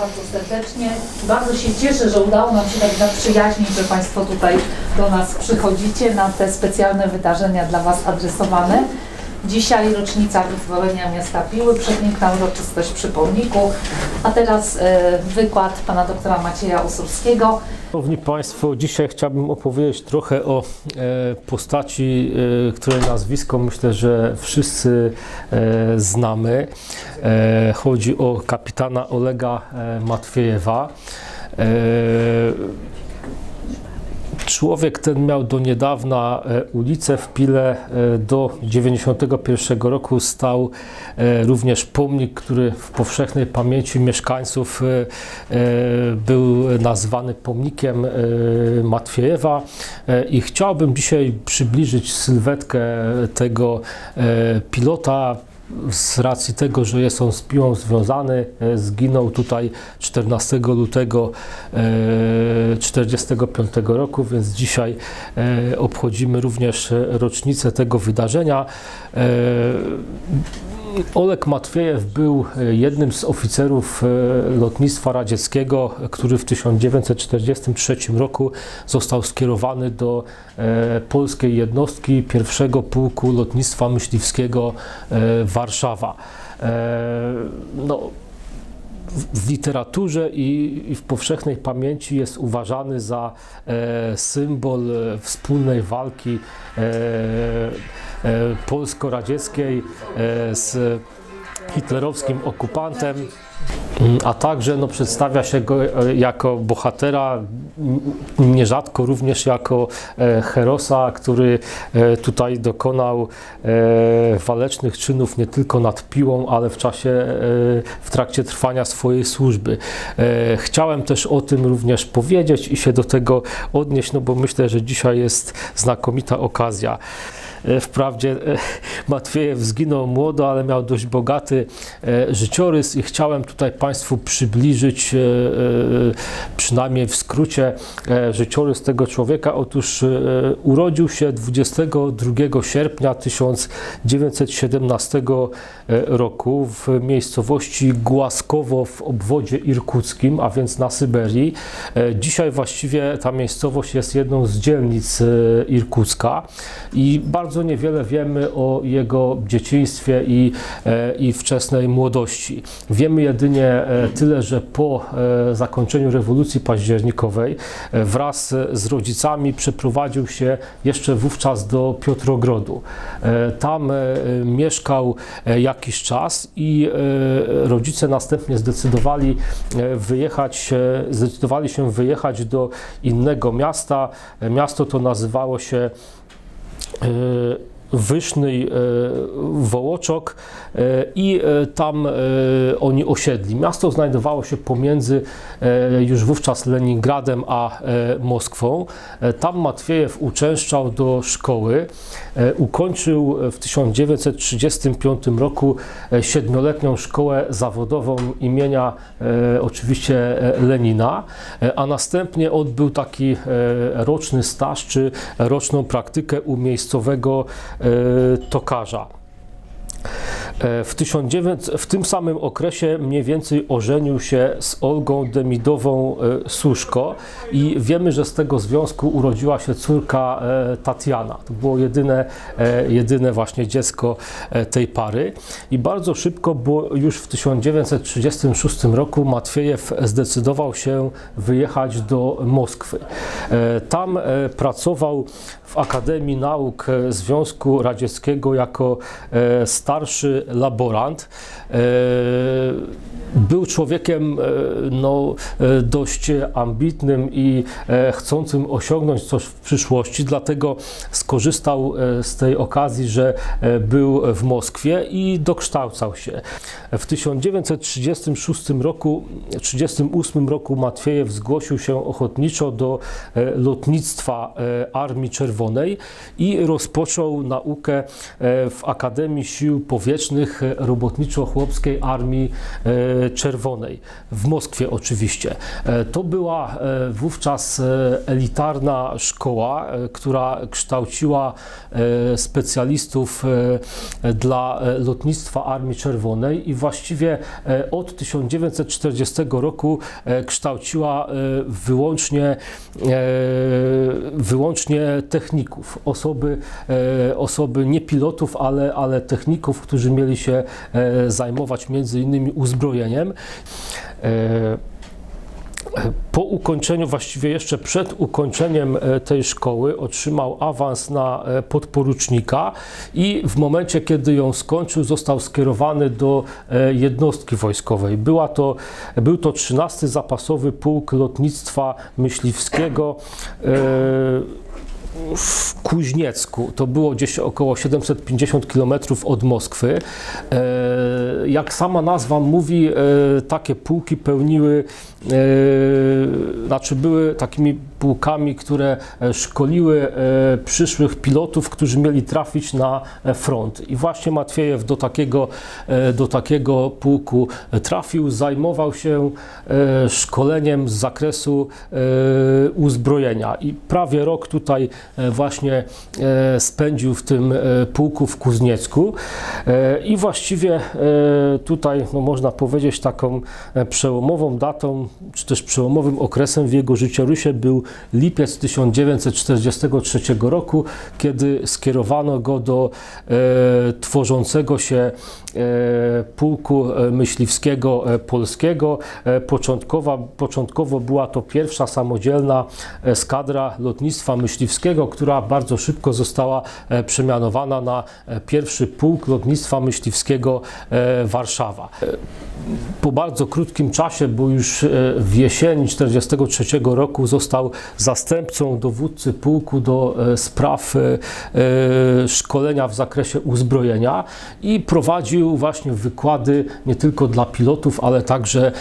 bardzo serdecznie. Bardzo się cieszę, że udało nam się tak zaprzyjaźnić, że Państwo tutaj do nas przychodzicie na te specjalne wydarzenia dla Was adresowane. Dzisiaj rocznica wyzwolenia miasta Piły, przepiękna uroczystość przy pomniku, a teraz e, wykład pana doktora Macieja Osurskiego. Szanowni Państwo, dzisiaj chciałbym opowiedzieć trochę o e, postaci, e, której nazwisko myślę, że wszyscy znamy. Chodzi o kapitana Olega Matwiejewa. Człowiek ten miał do niedawna e, ulicę w Pile. E, Do 91 roku stał e, również pomnik, który w powszechnej pamięci mieszkańców był nazwany pomnikiem Matwiejewa. I chciałbym dzisiaj przybliżyć sylwetkę tego pilota, z racji tego, że jest on z piłą związany, e, zginął tutaj 14 lutego 1945 roku, więc dzisiaj e, obchodzimy również e, rocznicę tego wydarzenia. Oleg Matwiejew był e, jednym z oficerów e, lotnictwa radzieckiego, który w 1943 roku został skierowany do e, polskiej jednostki pierwszego pułku lotnictwa myśliwskiego Warszawa. No, w- literaturze i, w powszechnej pamięci jest uważany za e, symbol e, wspólnej walki e, polsko-radzieckiej z hitlerowskim okupantem. Mm, A także no, przedstawia się go e, jako bohatera, nierzadko również jako e, herosa, który e, tutaj dokonał walecznych czynów nie tylko nad Piłą, ale w czasie, w trakcie trwania swojej służby. Chciałem też o tym również powiedzieć i się do tego odnieść, no bo myślę, że dzisiaj jest znakomita okazja. E, Wprawdzie e, Matwiejew zginął młodo, ale miał dość bogaty e, życiorys i chciałem tutaj Państwu przybliżyć, przynajmniej w skrócie, życiorys tego człowieka. Otóż urodził się 22 sierpnia 1917 e, roku w miejscowości Głaskowo w obwodzie irkuckim, a więc na Syberii. Dzisiaj właściwie ta miejscowość jest jedną z dzielnic Irkucka i bardzo niewiele wiemy o jego dzieciństwie i, e, i wczesnej młodości. Wiemy jedynie e, tyle, że po e, zakończeniu rewolucji październikowej wraz z rodzicami przeprowadził się jeszcze wówczas do Piotrogrodu. Tam mieszkał jakiś czas i rodzice następnie zdecydowali wyjechać, zdecydowali się wyjechać do innego miasta. Miasto to nazywało się e, Wyszny e, Wołoczok e, i e, tam oni osiedli. Miasto znajdowało się pomiędzy już wówczas Leningradem a Moskwą. Tam Matwiejew uczęszczał do szkoły. Ukończył w 1935 roku siedmioletnią szkołę zawodową imienia oczywiście Lenina, a następnie odbył taki roczny staż czy roczną praktykę u miejscowego tokarza. E, W, 1900, w tym samym okresie mniej więcej ożenił się z Olgą Demidową e, Suszko i wiemy, że z tego związku urodziła się córka e, Tatiana. To było jedyne, jedyne właśnie dziecko tej pary i bardzo szybko, bo już w 1936 roku Matwiejew zdecydował się wyjechać do Moskwy. Tam pracował w Akademii Nauk Związku Radzieckiego jako starszy laborant. E, Był człowiekiem e, no, e, dość ambitnym i chcącym osiągnąć coś w przyszłości, dlatego skorzystał z tej okazji, że był w Moskwie i dokształcał się. W 1936 roku, 1938 roku Matwiejew zgłosił się ochotniczo do lotnictwa Armii Czerwonej i rozpoczął naukę w Akademii Sił Powietrznych Zjednoczonych Robotniczo-Chłopskiej Armii e, Czerwonej, w Moskwie oczywiście. E, To była e, wówczas elitarna szkoła, która kształciła specjalistów dla lotnictwa Armii Czerwonej i właściwie od 1940 roku kształciła wyłącznie, wyłącznie techników, osoby, osoby nie pilotów, ale, ale techników, którzy mieli się e, zajmować między innymi uzbrojeniem. E, po ukończeniu, właściwie jeszcze przed ukończeniem e, tej szkoły, otrzymał awans na podporucznika i w momencie, kiedy ją skończył, został skierowany do jednostki wojskowej. Była to, był to 13 zapasowy pułk lotnictwa myśliwskiego. W Kuźniecku. To było gdzieś około 750 km od Moskwy. E, Jak sama nazwa mówi, e, takie pułki pełniły, znaczy były takimi pułkami, które e, szkoliły e, przyszłych pilotów, którzy mieli trafić na e, front. I właśnie Matwiejew do takiego, do takiego pułku trafił, zajmował się szkoleniem z zakresu uzbrojenia i prawie rok tutaj właśnie spędził w tym pułku w Kuzniecku i właściwie tutaj no, można powiedzieć taką przełomową datą, czy też przełomowym okresem w jego życiorysie był lipiec 1943 roku, kiedy skierowano go do e, tworzącego się e, pułku e, myśliwskiego e, polskiego. E, Początkowa, początkowo była to pierwsza samodzielna eskadra lotnictwa myśliwskiego, która bardzo szybko została przemianowana na pierwszy pułk lotnictwa myśliwskiego Warszawa. Po bardzo krótkim czasie, bo już w jesieni 1943 roku został zastępcą dowódcy pułku do e, spraw e, e, szkolenia w zakresie uzbrojenia i prowadził właśnie wykłady nie tylko dla pilotów, ale także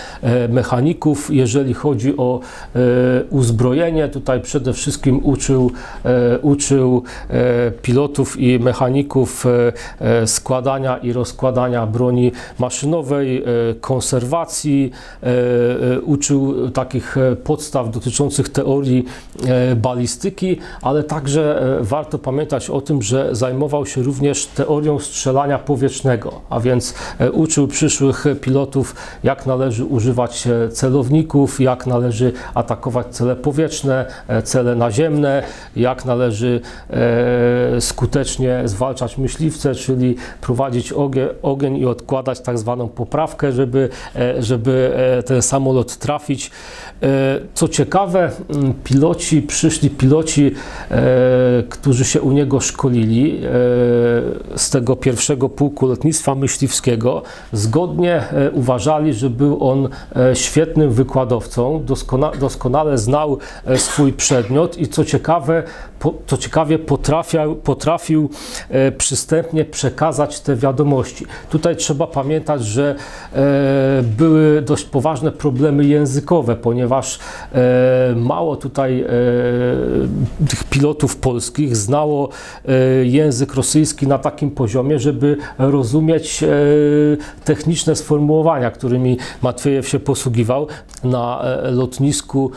mechaników, jeżeli chodzi o uzbrojenie. Tutaj przede wszystkim uczył, uczył pilotów i mechaników składania i rozkładania broni maszynowej, konserwacji, uczył takich e, podstaw dotyczących teorii e, balistyki, ale także e, warto pamiętać o tym, że zajmował się również teorią strzelania powietrznego, a więc uczył przyszłych pilotów, jak należy używać celowników, jak należy atakować cele powietrzne, cele naziemne, jak należy skutecznie zwalczać myśliwce, czyli prowadzić ogień, i odkładać tak zwaną poprawkę, żeby, żeby ten samolot trafić. E, Co ciekawe, m, piloci, przyszli piloci, e, którzy się u niego szkolili e, z tego pierwszego pułku lotnictwa myśliwskiego, zgodnie uważali, że był on świetnym wykładowcą, doskona, doskonale znał swój przedmiot i co ciekawe, co ciekawie potrafiał, potrafił e, przystępnie przekazać te wiadomości. Tutaj trzeba pamiętać, że e, były dość poważne problemy językowe, ponieważ e, mało tutaj tych pilotów polskich znało język rosyjski na takim poziomie, żeby rozumieć techniczne sformułowania, którymi Matwiejew się posługiwał na lotnisku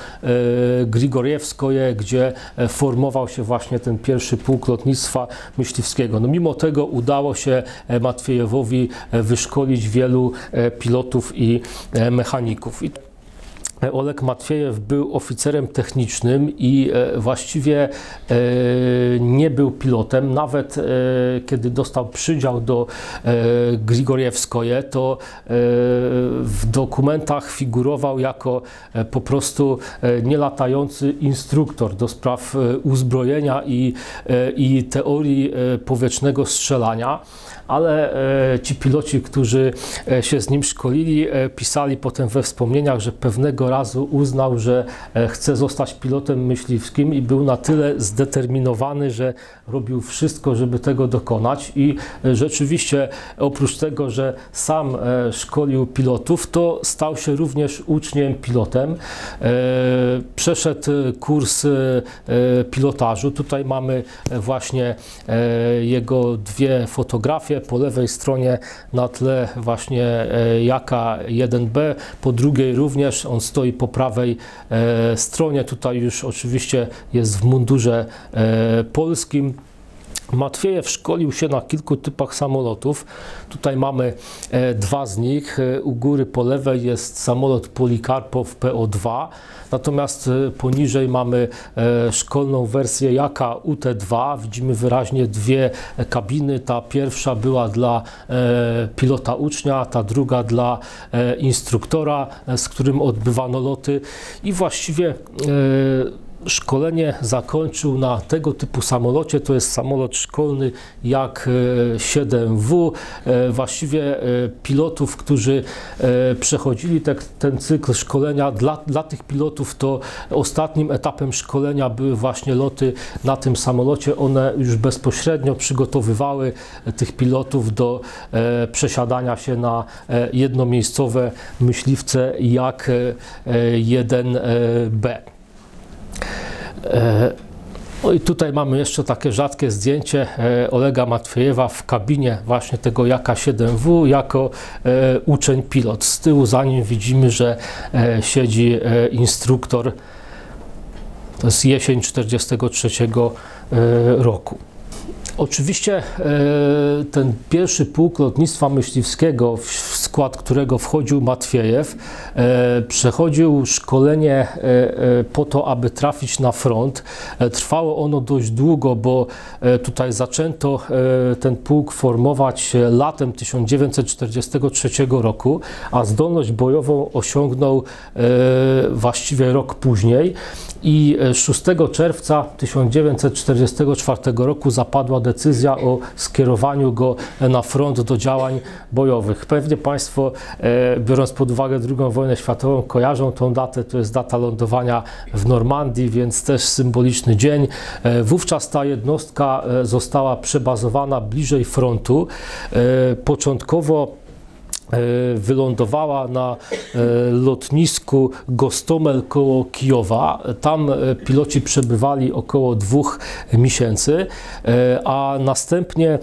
Grigoriewskoje, gdzie formował się właśnie ten pierwszy pułk lotnictwa myśliwskiego. No mimo tego udało się e, Matwiejewowi e, wyszkolić wielu e, pilotów i mechaników. I Oleg Matwiejew był oficerem technicznym i e, właściwie e, nie był pilotem. Nawet e, kiedy dostał przydział do Grigoriewskoje, to w dokumentach figurował jako po prostu nielatający instruktor do spraw uzbrojenia i, i teorii powietrznego strzelania ale e, ci piloci, którzy e, się z nim szkolili, e, pisali potem we wspomnieniach, że pewnego razu uznał, że chce zostać pilotem myśliwskim i był na tyle zdeterminowany, że robił wszystko, żeby tego dokonać i rzeczywiście oprócz tego, że sam szkolił pilotów, to stał się również uczniem pilotem. Przeszedł kurs pilotażu. Tutaj mamy właśnie jego dwie fotografie. Po lewej stronie na tle właśnie e, Jaka 1B, po drugiej również on stoi po prawej e, stronie. Tutaj już oczywiście jest w mundurze e, polskim. Matwiejew szkolił się na kilku typach samolotów. Tutaj mamy dwa z nich. U góry po lewej jest samolot Polikarpow PO2, natomiast e, poniżej mamy e, szkolną wersję Jaka UT2. Widzimy wyraźnie dwie e, kabiny. Ta pierwsza była dla e, pilota ucznia, ta druga dla instruktora, z którym odbywano loty i właściwie szkolenie zakończył na tego typu samolocie. To jest samolot szkolny jak e, 7W. E, Właściwie e, pilotów, którzy e, przechodzili te, ten cykl szkolenia, dla, dla tych pilotów to ostatnim etapem szkolenia były właśnie loty na tym samolocie. One już bezpośrednio przygotowywały tych pilotów do e, przesiadania się na e, jednomiejscowe myśliwce jak e, e, 1B. E, No i tutaj mamy jeszcze takie rzadkie zdjęcie e, Olega Matwiejewa w kabinie właśnie tego Jaka 7W jako e, uczeń pilot. Z tyłu za nim widzimy, że siedzi instruktor. To jest jesień 1943 roku. Oczywiście e, ten pierwszy pułk lotnictwa myśliwskiego, w skład którego wchodził Matwiejew, e, przechodził szkolenie e, po to, aby trafić na front. Trwało ono dość długo, bo tutaj zaczęto ten pułk formować latem 1943 roku, a zdolność bojową osiągnął właściwie rok później. I e, 6 czerwca 1944 roku zapadła decyzja o skierowaniu go na front do działań bojowych. Pewnie Państwo, e, biorąc pod uwagę II wojnę światową, kojarzą tą datę. To jest data lądowania w Normandii, więc też symboliczny dzień. E, Wówczas ta jednostka e, została przebazowana bliżej frontu. Początkowo wylądowała na e, lotnisku Gostomel koło Kijowa. Tam e, piloci przebywali około dwóch miesięcy, e, a następnie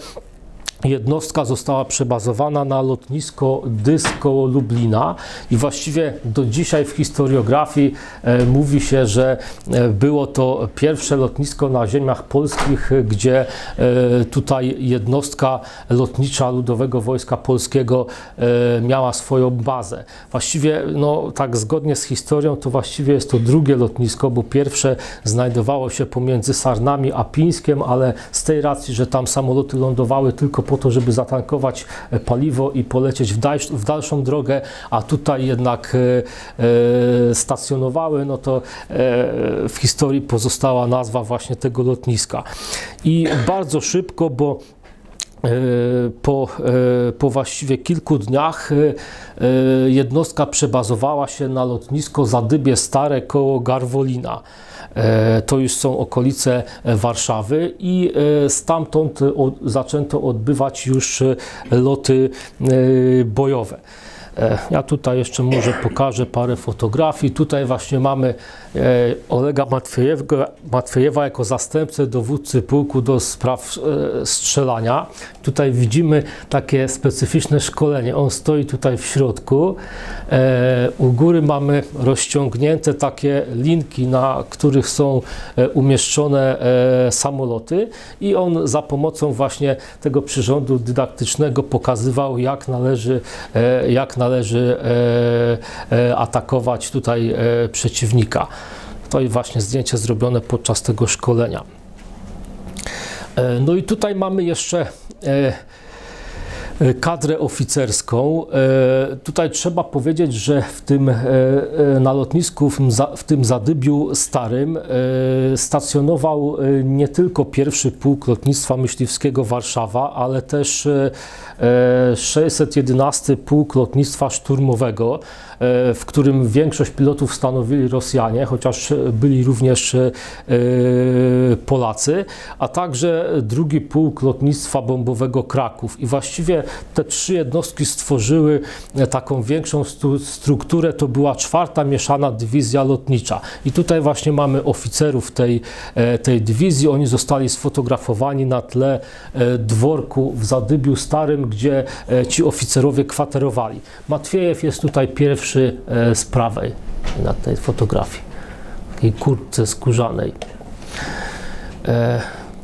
Jednostka została przebazowana na lotnisko Dys koło Lublina i właściwie do dzisiaj w historiografii e, mówi się, że e, było to pierwsze lotnisko na ziemiach polskich, gdzie e, tutaj jednostka lotnicza Ludowego Wojska Polskiego e, miała swoją bazę. Właściwie, no tak zgodnie z historią, to właściwie jest to drugie lotnisko, bo pierwsze znajdowało się pomiędzy Sarnami a Pińskiem, ale z tej racji, że tam samoloty lądowały tylko po to, żeby zatankować e, paliwo i polecieć w, dalsz, w dalszą drogę, a tutaj jednak e, e, stacjonowały, no to w historii pozostała nazwa właśnie tego lotniska. I bardzo szybko, bo po, e, po właściwie kilku dniach e, e, jednostka przebazowała się na lotnisko Zadybie Stare koło Garwolina. E, To już są okolice e, Warszawy i e, stamtąd zaczęto odbywać już e, loty e, bojowe. E, Ja tutaj jeszcze może pokażę parę fotografii. Tutaj właśnie mamy e, Olega Matwiejewa, Matwiejewa jako zastępcę dowódcy pułku do spraw e, strzelania. Tutaj widzimy takie specyficzne szkolenie. On stoi tutaj w środku. U góry mamy rozciągnięte takie linki, na których są umieszczone samoloty i on za pomocą właśnie tego przyrządu dydaktycznego pokazywał, jak należy, jak należy e, e, atakować tutaj e, przeciwnika. To i właśnie zdjęcie zrobione podczas tego szkolenia. No i tutaj mamy jeszcze kadrę oficerską. Tutaj trzeba powiedzieć, że w tym, na lotnisku, w tym Zadybiu Starym stacjonował nie tylko pierwszy pułk lotnictwa myśliwskiego Warszawa, ale też 611 pułk lotnictwa szturmowego, e, w którym większość pilotów stanowili Rosjanie, chociaż byli również e, Polacy, a także drugi pułk lotnictwa bombowego Kraków. I właściwie te trzy jednostki stworzyły e, taką większą strukturę. To była czwarta mieszana dywizja lotnicza. I tutaj właśnie mamy oficerów tej, e, tej dywizji. Oni zostali sfotografowani na tle e, dworku w Zadybiu Starym, gdzie e, ci oficerowie kwaterowali. Matwiejew jest tutaj pierwszy e, z prawej na tej fotografii, w takiej kurtce skórzanej.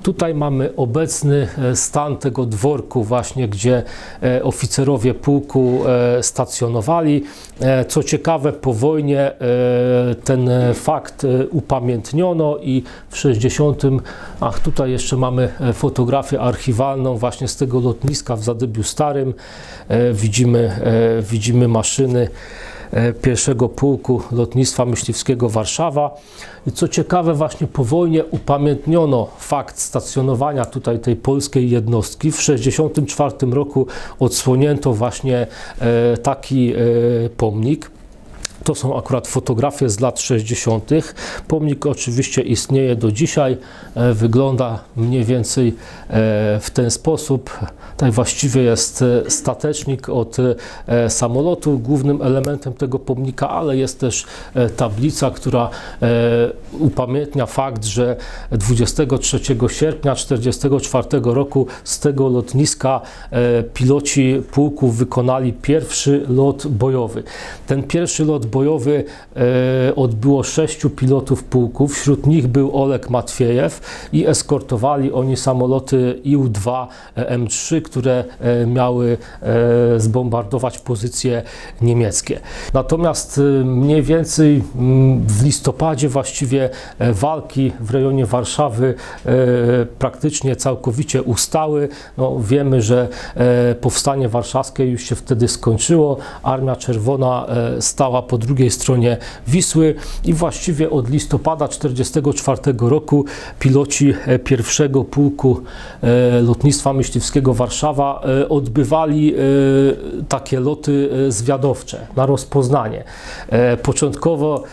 Tutaj mamy obecny e, stan tego dworku właśnie, gdzie e, oficerowie pułku e, stacjonowali. Co ciekawe, po wojnie ten fakt upamiętniono i w 60. Ach, tutaj jeszcze mamy fotografię archiwalną właśnie z tego lotniska w Zadybiu Starym. Widzimy, widzimy maszyny pierwszego pułku lotnictwa myśliwskiego Warszawa. I co ciekawe, właśnie po wojnie upamiętniono fakt stacjonowania tutaj tej polskiej jednostki. W 1964 roku odsłonięto właśnie e, taki e, pomnik. To są akurat fotografie z lat 60. Pomnik oczywiście istnieje do dzisiaj. E, Wygląda mniej więcej e, w ten sposób. Tutaj właściwie jest e, statecznik od samolotu, głównym elementem tego pomnika, ale jest też tablica, która upamiętnia fakt, że 23 sierpnia 1944 roku z tego lotniska piloci pułku wykonali pierwszy lot bojowy. Ten pierwszy lot bojowy e, odbyło sześciu pilotów pułku, wśród nich był Oleg Matwiejew i eskortowali oni samoloty Ił-2 e, M3, które e, miały zbombardować pozycje niemieckie. Natomiast mniej więcej mm, w listopadzie właściwie walki w rejonie Warszawy praktycznie całkowicie ustały. No, wiemy, że powstanie warszawskie już się wtedy skończyło. Armia Czerwona stała po drugiej stronie Wisły i właściwie od listopada 1944 roku piloci e, pierwszego pułku e, lotnictwa myśliwskiego Warszawa e, odbywali takie loty zwiadowcze na rozpoznanie. Początkowo,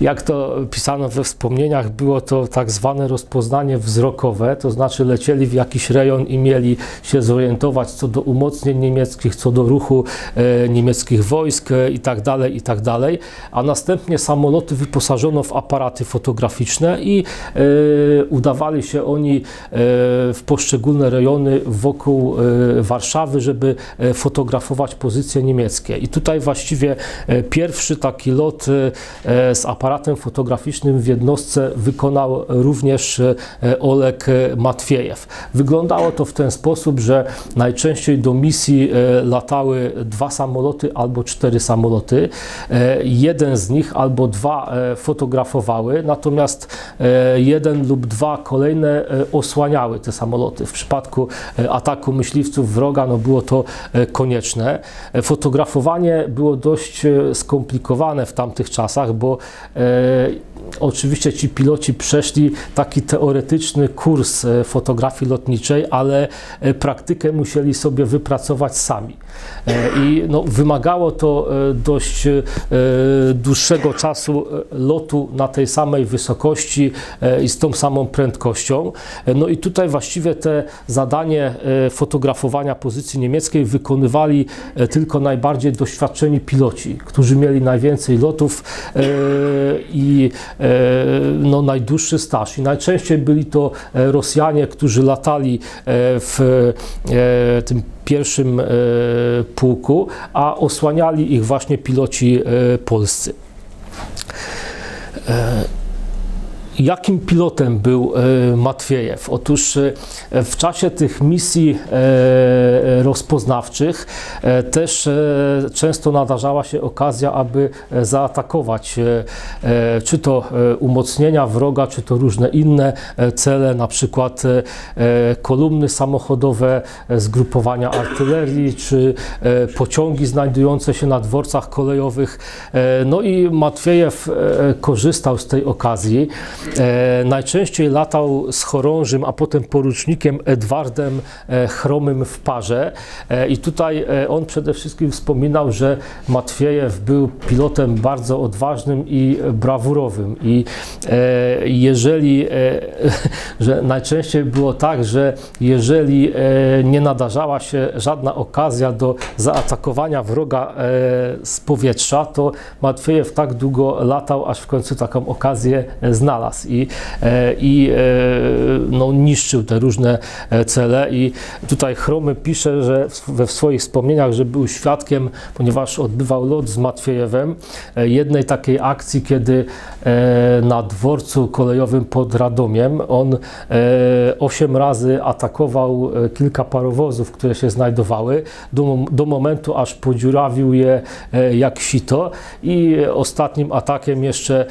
jak to pisano we wspomnieniach, było to tak zwane rozpoznanie wzrokowe, to znaczy lecieli w jakiś rejon i mieli się zorientować co do umocnień niemieckich, co do ruchu niemieckich wojsk e, i tak dalej, a następnie samoloty wyposażono w aparaty fotograficzne i e, udawali się oni e, w poszczególne rejony wokół e, Warszawy, żeby fotografować pozycje niemieckie. I tutaj właściwie pierwszy taki lot z aparatem fotograficznym w jednostce wykonał również Oleg e, Matwiejew. Wyglądało to w ten sposób, że najczęściej do misji latały dwa samoloty albo cztery samoloty. E, Jeden z nich albo dwa e, fotografowały, natomiast e, jeden lub dwa kolejne osłaniały te samoloty. W przypadku ataku myśliwców wroga no było to konieczne. Fotografowanie było dość skomplikowane w tamtych czasach, bo oczywiście ci piloci przeszli taki teoretyczny kurs e, fotografii lotniczej, ale e, praktykę musieli sobie wypracować sami. E, I no, wymagało to dość dłuższego czasu lotu na tej samej wysokości i z tą samą prędkością. No i tutaj właściwie te zadanie fotografowania pozycji niemieckiej wykonywali tylko najbardziej doświadczeni piloci, którzy mieli najwięcej lotów i no, najdłuższy staż. I najczęściej byli to e, Rosjanie, którzy latali e, w e, tym pierwszym e, pułku, a osłaniali ich właśnie piloci e, polscy. Jakim pilotem był e, Matwiejew? Otóż e, w czasie tych misji e, rozpoznawczych też często nadarzała się okazja, aby zaatakować czy to umocnienia wroga, czy to różne inne cele, na przykład kolumny samochodowe, zgrupowania artylerii, czy pociągi znajdujące się na dworcach kolejowych. No i Matwiejew korzystał z tej okazji. E, najczęściej latał z chorążym, a potem porucznikiem Edwardem e, Chromym w parze. E, I tutaj e, on przede wszystkim wspominał, że Matwiejew był pilotem bardzo odważnym i brawurowym. I e, jeżeli, e, że najczęściej było tak, że jeżeli nie nadarzała się żadna okazja do zaatakowania wroga z powietrza, to Matwiejew tak długo latał, aż w końcu taką okazję e, znalazł i, e, i e, no, niszczył te różne e, cele. I tutaj Chromy pisze, że we swoich wspomnieniach, że był świadkiem, ponieważ odbywał lot z Matwiejewem, jednej takiej akcji, kiedy na dworcu kolejowym pod Radomiem on osiem razy atakował kilka parowozów, które się znajdowały, do, do momentu, aż podziurawił je jak sito i ostatnim atakiem jeszcze,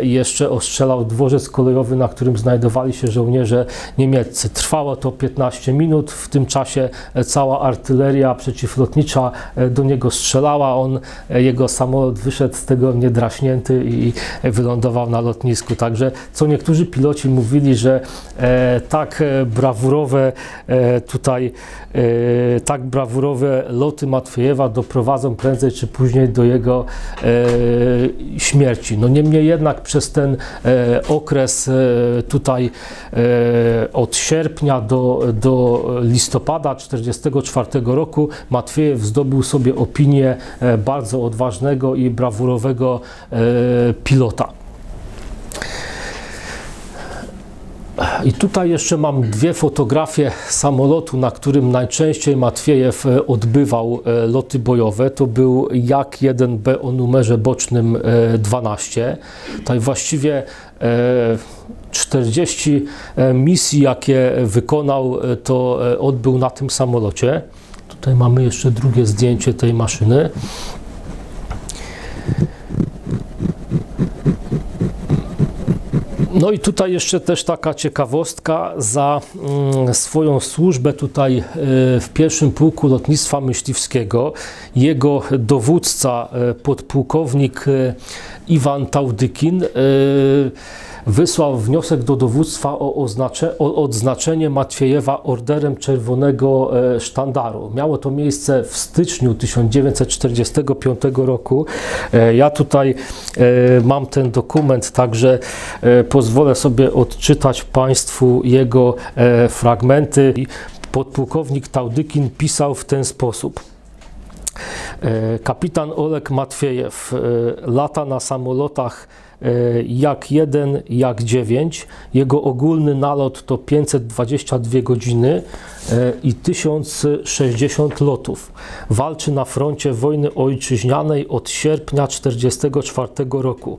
jeszcze ostrzelał dworzec kolejowy, na którym znajdowali się żołnierze niemieccy. Trwało to 15 minut, w tym czasie e, cała artyleria przeciwlotnicza e, do niego strzelała, on, e, jego samolot wyszedł z tego niedraśnięty i wylądował na lotnisku. Także co niektórzy piloci mówili, że e, tak brawurowe e, tutaj, e, tak brawurowe loty Matwiejewa doprowadzą prędzej czy później do jego śmierci. No niemniej jednak przez ten okres e, tutaj e, od sierpnia do, do listopada 1944 roku Matwiejew zdobył sobie opinię e, bardzo odważnego i brawurowego pilota. I tutaj jeszcze mam dwie fotografie samolotu, na którym najczęściej Matwiejew e, odbywał e, loty bojowe. To był Jak-1B o numerze bocznym e, 12. Tutaj właściwie e, 40 e, misji, jakie wykonał, e, to e, odbył na tym samolocie. Tutaj mamy jeszcze drugie zdjęcie tej maszyny. No i tutaj jeszcze też taka ciekawostka za mm, swoją służbę tutaj e, w pierwszym pułku lotnictwa myśliwskiego. Jego dowódca e, podpułkownik e, Iwan Taudykin e, wysłał wniosek do dowództwa o, oznacze, o odznaczenie Matwiejewa Orderem Czerwonego e, Sztandaru. Miało to miejsce w styczniu 1945 roku. E, Ja tutaj e, mam ten dokument, także pozwolę sobie odczytać Państwu jego fragmenty. Podpułkownik Taudykin pisał w ten sposób. Kapitan Olek Matwiejew lata na samolotach jak 1, jak 9. Jego ogólny nalot to 522 godziny e, i 1060 lotów. Walczy na froncie wojny ojczyźnianej od sierpnia 1944 roku.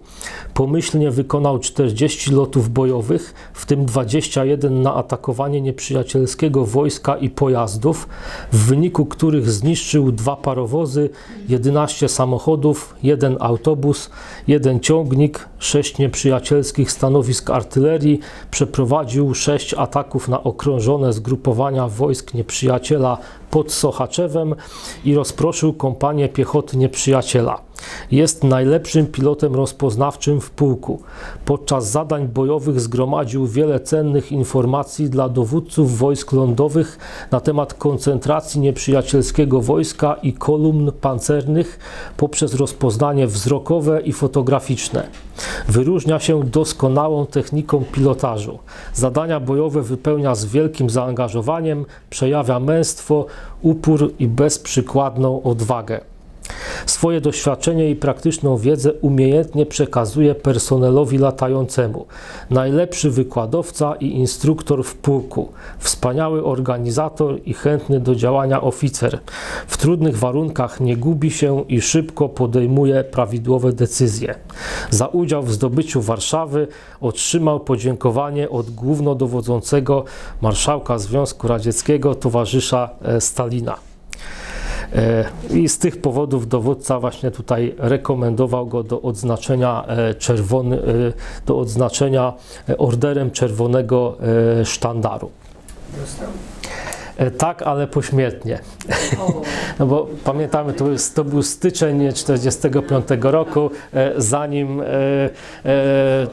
Pomyślnie wykonał 40 lotów bojowych, w tym 21 na atakowanie nieprzyjacielskiego wojska i pojazdów, w wyniku których zniszczył dwa parowozy, 11 samochodów, jeden autobus, jeden ciągnik, sześć nieprzyjacielskich stanowisk artylerii, przeprowadził sześć ataków na okrążone zgrupowania wojsk nieprzyjaciela pod Sochaczewem i rozproszył kompanię piechoty nieprzyjaciela. Jest najlepszym pilotem rozpoznawczym w pułku. Podczas zadań bojowych zgromadził wiele cennych informacji dla dowódców wojsk lądowych na temat koncentracji nieprzyjacielskiego wojska i kolumn pancernych poprzez rozpoznanie wzrokowe i fotograficzne. Wyróżnia się doskonałą techniką pilotażu. Zadania bojowe wypełnia z wielkim zaangażowaniem, przejawia męstwo, upór i bezprzykładną odwagę. Swoje doświadczenie i praktyczną wiedzę umiejętnie przekazuje personelowi latającemu. Najlepszy wykładowca i instruktor w pułku, wspaniały organizator i chętny do działania oficer. W trudnych warunkach nie gubi się i szybko podejmuje prawidłowe decyzje. Za udział w zdobyciu Warszawy otrzymał podziękowanie od głównodowodzącego marszałka Związku Radzieckiego towarzysza e, Stalina. E, I z tych powodów dowódca właśnie tutaj rekomendował go do odznaczenia e, czerwony, e, do odznaczenia orderem czerwonego sztandaru. Dostał. E, Tak, ale pośmiertnie. No bo pamiętamy, to, to był styczeń 1945 roku, e, zanim e,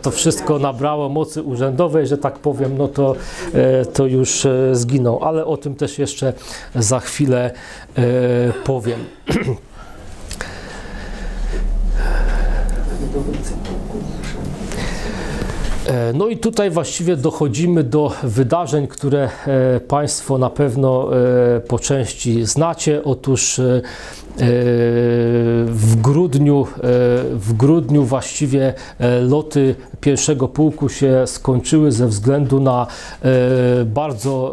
to wszystko nabrało mocy urzędowej, że tak powiem, no to, to już zginął. Ale o tym też jeszcze za chwilę powiem. Dowódcy pułku. E, No i tutaj właściwie dochodzimy do wydarzeń, które e, Państwo na pewno e, po części znacie. Otóż e, e, w grudniu, e, w grudniu właściwie e, loty pierwszego pułku się skończyły ze względu na e, bardzo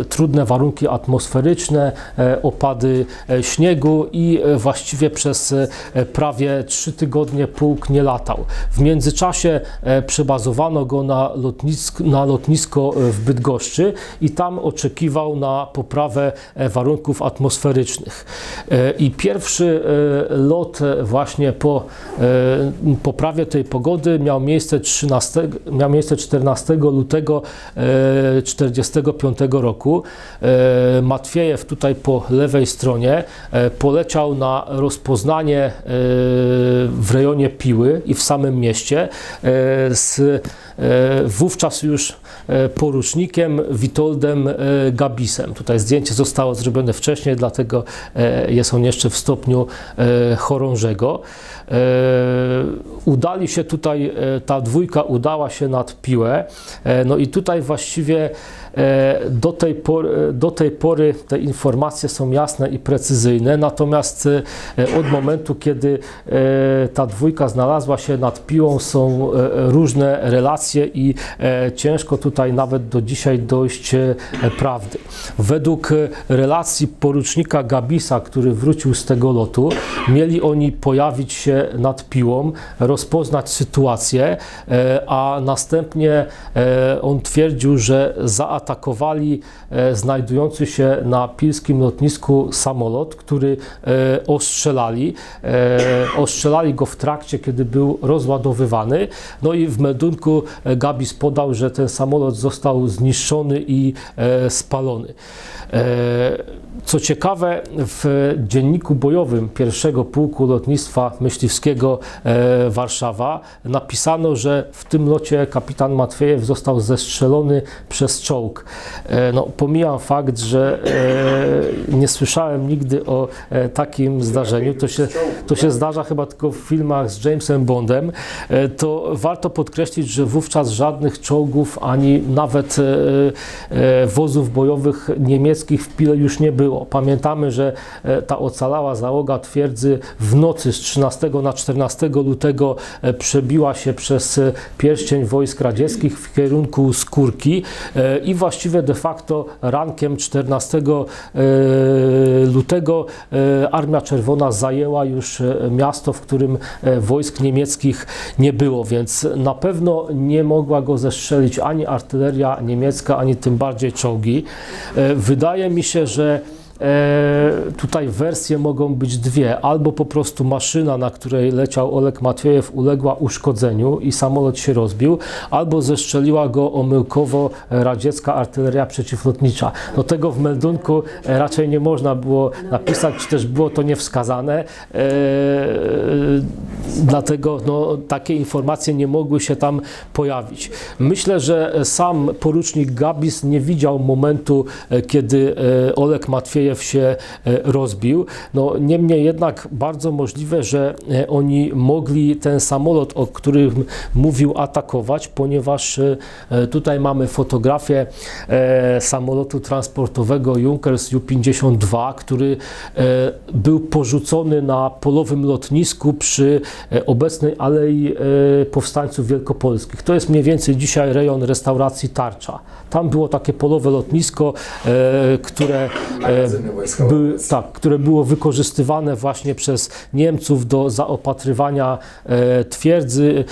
e, trudne warunki atmosferyczne, e, opady e, śniegu i e, właściwie przez e, prawie trzy tygodnie pułk nie latał. W międzyczasie e, przebazowano go na lotnisko, na lotnisko e, w Bydgoszczy i tam oczekiwał na poprawę e, warunków atmosferycznych. I pierwszy e, lot właśnie po e, poprawie tej pogody miał miejsce, 13, miał miejsce 14 lutego 1945 roku. E, Matwiejew tutaj po lewej stronie poleciał na rozpoznanie w rejonie Piły i w samym mieście z wówczas już porucznikiem Witoldem Gabisem. Tutaj zdjęcie zostało zrobione wcześniej, dlatego jest on jeszcze w stopniu e, chorążego. E, Udali się tutaj, e, ta dwójka udała się nad Piłę, no i tutaj właściwie do tej, pory, do tej pory te informacje są jasne i precyzyjne, natomiast e, od momentu, kiedy e, ta dwójka znalazła się nad Piłą, są e, różne relacje i e, ciężko tutaj nawet do dzisiaj dojść e, prawdy. Według e, relacji porucznika Gabisa, który wrócił z tego lotu, mieli oni pojawić się nad Piłą, rozpoznać sytuację, e, a następnie e, on twierdził, że zaatakowali e, znajdujący się na pilskim lotnisku samolot, który e, ostrzelali. E, Ostrzelali go w trakcie, kiedy był rozładowywany. No i w meldunku Gabis podał, że ten samolot został zniszczony i spalony. Co ciekawe, w dzienniku bojowym pierwszego pułku lotnictwa myśliwskiego Warszawa napisano, że w tym locie kapitan Matwiejew został zestrzelony przez czołg. E, No, pomijam fakt, że e, nie słyszałem nigdy o e, takim zdarzeniu. To się, to się zdarza chyba tylko w filmach z Jamesem Bondem. To warto podkreślić, że wówczas żadnych czołgów ani nawet wozów bojowych niemieckich w Pile już nie było. Pamiętamy, że ta ocalała załoga twierdzy w nocy z 13 na 14 lutego przebiła się przez pierścień wojsk radzieckich w kierunku Skórki i właściwie de facto rankiem 14 e, lutego e, Armia Czerwona zajęła już e, miasto, w którym wojsk niemieckich nie było, więc na pewno nie mogła go zestrzelić ani artyleria niemiecka, ani tym bardziej czołgi. Wydaje mi się, że tutaj wersje mogą być dwie. Albo po prostu maszyna, na której leciał Oleg Matwiejew, uległa uszkodzeniu i samolot się rozbił, albo zestrzeliła go omyłkowo radziecka artyleria przeciwlotnicza. No tego w meldunku e, raczej nie można było napisać, czy też było to niewskazane. E, dlatego no, takie informacje nie mogły się tam pojawić. Myślę, że sam porucznik Gabis nie widział momentu, e, kiedy e, Oleg Matwiejew Matwiejew się e, rozbił. No, niemniej jednak bardzo możliwe, że e, oni mogli ten samolot, o którym mówił, atakować, ponieważ e, tutaj mamy fotografię samolotu transportowego Junkers Ju-52, który był porzucony na polowym lotnisku przy obecnej Alei Powstańców Wielkopolskich. To jest mniej więcej dzisiaj rejon restauracji Tarcza. Tam było takie polowe lotnisko, e, które e, były, tak, które było wykorzystywane właśnie przez Niemców do zaopatrywania e, twierdzy.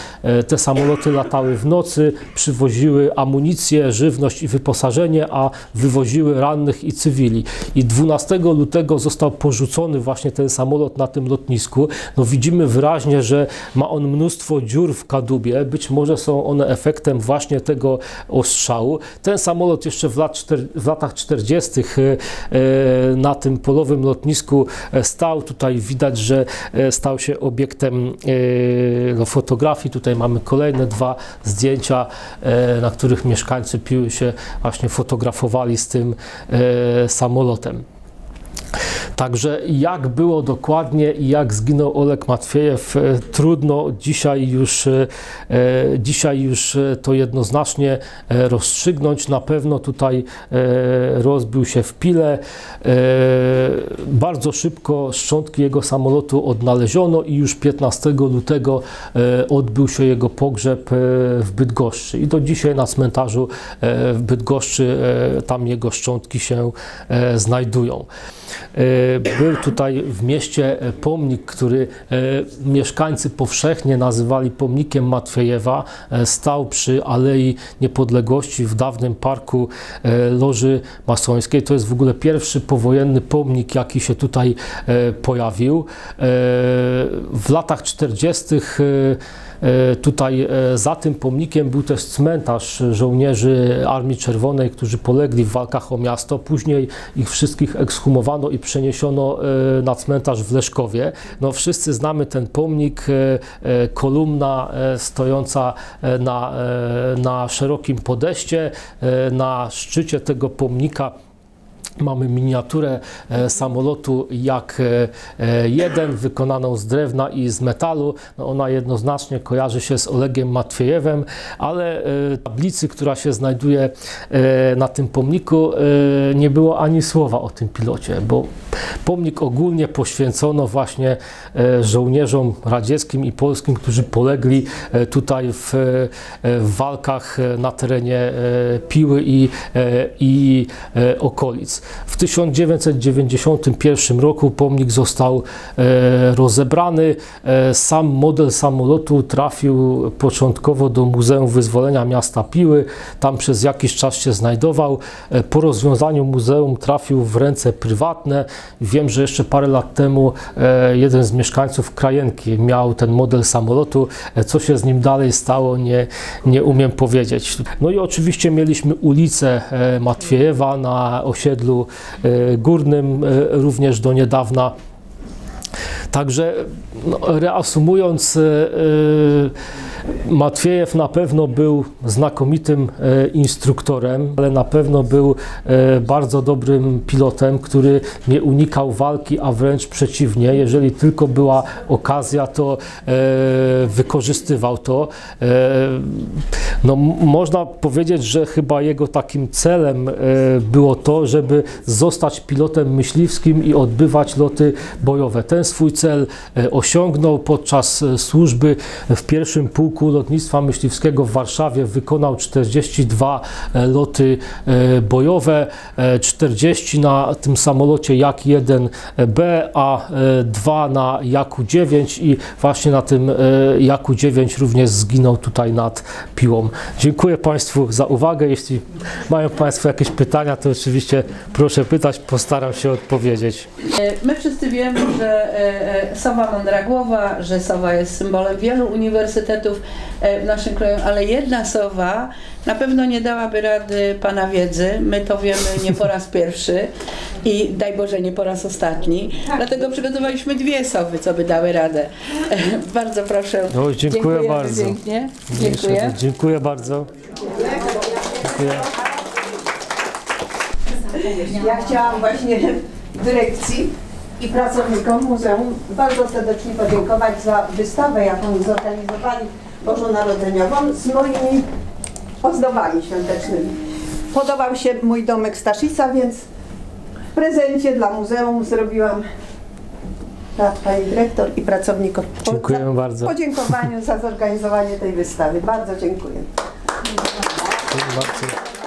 Te samoloty latały w nocy, przywoziły amunicję, żywność i wyposażenie, a wywoziły rannych i cywili. I 12 lutego został porzucony właśnie ten samolot na tym lotnisku. No widzimy wyraźnie, że ma on mnóstwo dziur w kadłubie. Być może są one efektem właśnie tego ostrzału. Ten samolot jeszcze w, lat w latach 40. e, e, na tym polowym lotnisku e, stał. Tutaj widać, że stał się obiektem no, fotografii. Tutaj mamy kolejne dwa zdjęcia, na których mieszkańcy piły się właśnie fotografowali z tym samolotem. Także jak było dokładnie i jak zginął Oleg Matwiejew, e, trudno dzisiaj już, e, e, dzisiaj już to jednoznacznie rozstrzygnąć. Na pewno tutaj rozbił się w pile. Bardzo szybko szczątki jego samolotu odnaleziono i już 15 lutego odbył się jego pogrzeb w Bydgoszczy. I do dzisiaj na cmentarzu w Bydgoszczy tam jego szczątki się znajdują. E, Był tutaj w mieście e, pomnik, który e, mieszkańcy powszechnie nazywali pomnikiem Matwiejewa. Stał przy Alei Niepodległości w dawnym parku Loży Masońskiej. To jest w ogóle pierwszy powojenny pomnik, jaki się tutaj pojawił. W latach 40. E, Tutaj e, za tym pomnikiem był też cmentarz żołnierzy Armii Czerwonej, którzy polegli w walkach o miasto. Później ich wszystkich ekshumowano i przeniesiono e, na cmentarz w Leszkowie. No, wszyscy znamy ten pomnik, kolumna stojąca na, na szerokim podejście. E, Na szczycie tego pomnika Mamy miniaturę e, samolotu jak e, e, jeden, wykonaną z drewna i z metalu. No ona jednoznacznie kojarzy się z Olegiem Matwiejewem, ale tablicy, która się znajduje na tym pomniku, nie było ani słowa o tym pilocie, bo pomnik ogólnie poświęcono właśnie żołnierzom radzieckim i polskim, którzy polegli tutaj w, walkach na terenie Piły i, i e, W 1991 roku pomnik został e, rozebrany. E, Sam model samolotu trafił początkowo do Muzeum Wyzwolenia Miasta Piły. Tam przez jakiś czas się znajdował. E, Po rozwiązaniu muzeum trafił w ręce prywatne. Wiem, że jeszcze parę lat temu jeden z mieszkańców Krajenki miał ten model samolotu. Co się z nim dalej stało, nie, nie umiem powiedzieć. No i oczywiście mieliśmy ulicę Matwiejewa na osiedlu e, górnym, e, również do niedawna. Także no, reasumując, e, Matwiejew na pewno był znakomitym e, instruktorem, ale na pewno był e, bardzo dobrym pilotem, który nie unikał walki, a wręcz przeciwnie. Jeżeli tylko była okazja, to e, wykorzystywał to. No, można powiedzieć, że chyba jego takim celem było to, żeby zostać pilotem myśliwskim i odbywać loty bojowe. Ten swój cel osiągnął podczas służby w pierwszym pułku lotnictwa myśliwskiego w Warszawie. Wykonał 42 e, loty e, bojowe, e, 40 na tym samolocie Jak-1B, a e, 2 na Jaku-9 i właśnie na tym e, Jaku-9 również zginął tutaj nad Piłą. Dziękuję Państwu za uwagę. Jeśli mają Państwo jakieś pytania, to oczywiście proszę pytać, postaram się odpowiedzieć. E, My wszyscy wiemy, że e, e, sowa mandragłowa, że sowa jest symbolem wielu uniwersytetów e, w naszym kraju, ale jedna sowa na pewno nie dałaby rady Pana wiedzy. My to wiemy nie po raz pierwszy i daj Boże nie po raz ostatni. Dlatego przygotowaliśmy dwie sowy, co by dały radę. E, Bardzo proszę. No, dziękuję Dziękujemy bardzo. Pięknie. Dziękuję. Dziękuję bardzo. Dziękuję. Ja chciałam właśnie dyrekcji i pracownikom muzeum bardzo serdecznie podziękować za wystawę, jaką zorganizowali bożonarodzeniową z moimi ozdobami świątecznymi. Podobał się mój domek Staszica, więc w prezencie dla muzeum zrobiłam dla Pani Dyrektor i pracownikom po- Dziękujemy za bardzo. podziękowaniu za zorganizowanie tej wystawy. Bardzo dziękuję. Dziękuję bardzo.